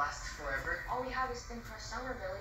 last forever. All we have is thin for summer, Billy.